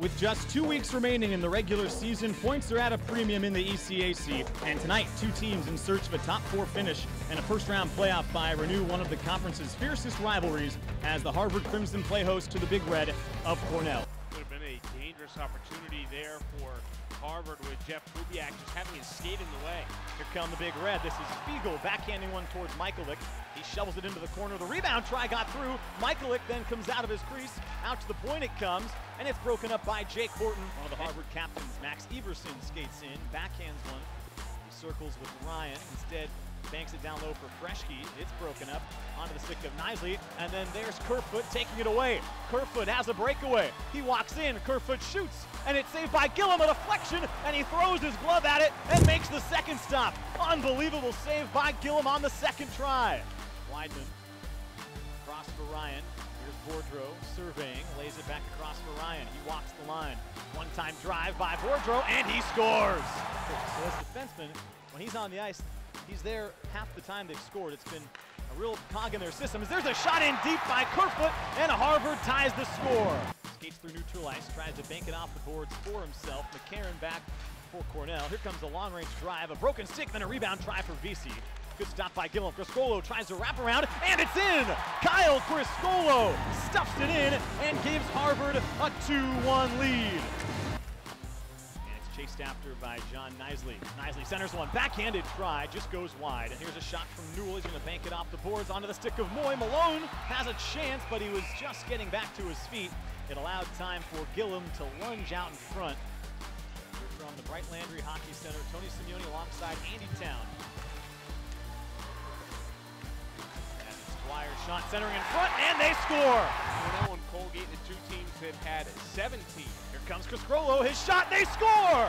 With just two weeks remaining in the regular season, points are at a premium in the ECAC. And tonight, two teams in search of a top four finish and a first round playoff bye renew one of the conference's fiercest rivalries as the Harvard Crimson play host to the Big Red of Cornell. Would have been a dangerous opportunity there for Harvard with Jeff Kubiak just having his skate in the way. Here come the Big Red. This is Spiegel backhanding one towards Michalek. He shovels it into the corner. The rebound try got through. Michalek then comes out of his crease. Out to the point it comes, and it's broken up by Jake Horton. One of the Harvard captains, Max Everson, skates in, backhands one. He circles with Ryan. Instead, banks it down low for Freschi. It's broken up onto the stick of Knisley, and then there's Kerfoot taking it away. Kerfoot has a breakaway. He walks in. Kerfoot shoots, and it's saved by Gillam. A deflection, and he throws his glove at it and makes the second stop. Unbelievable save by Gillam on the second try. Weidman across for Ryan. Here's Bardreau surveying, lays it back across for Ryan. He walks the line. One-time drive by Bardreau, and he scores. So as defenseman, when he's on the ice, he's there half the time they've scored. It's been a real cog in their system. There's a shot in deep by Kerfoot, and Harvard ties the score. Skates through neutral ice, tries to bank it off the boards for himself. McCarron back for Cornell. Here comes a long-range drive, a broken stick, then a rebound try for Vesey. Good stop by Gillam. Criscuolo tries to wrap around, and it's in! Kyle Criscuolo stuffs it in and gives Harvard a 2-1 lead. After by John Knisley. Knisley centers one, backhanded try, just goes wide. And here's a shot from Newell. He's going to bank it off the boards onto the stick of Moy. Malone has a chance, but he was just getting back to his feet. It allowed time for Gillam to lunge out in front. From the Bright Landry Hockey Center, Tony Simeone alongside Andy Town. And Dwyer shot centering in front, and they score! Colgate, the two teams that had 17. Here comes Criscuolo, his shot, they score!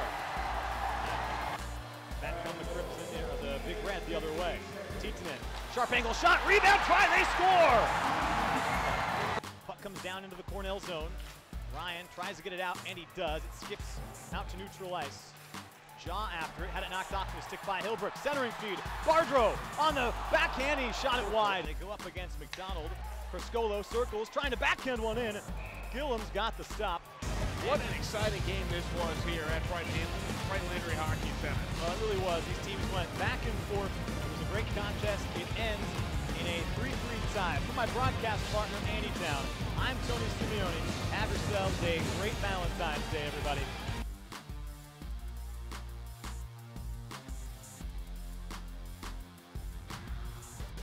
Back come the Crimson, or the Big Red the other way. Tietinen, sharp angle shot, rebound try, they score! Puck comes down into the Cornell zone. Ryan tries to get it out, and he does. It skips out to neutral ice. Jaw after it, had it knocked off to a stick by Hilbrich. Centering feed, Bardreau on the backhand, he shot it wide. They go up against McDonald. Criscuolo circles, trying to backhand one in. Gillam's got the stop. What an exciting game this was here at Bright, Landry Hockey Center. Well, it really was. These teams went back and forth. It was a great contest. It ends in a 3-3 tie. For my broadcast partner, Andy Town, I'm Tony Simeone. Have yourselves a great Valentine's Day, everybody.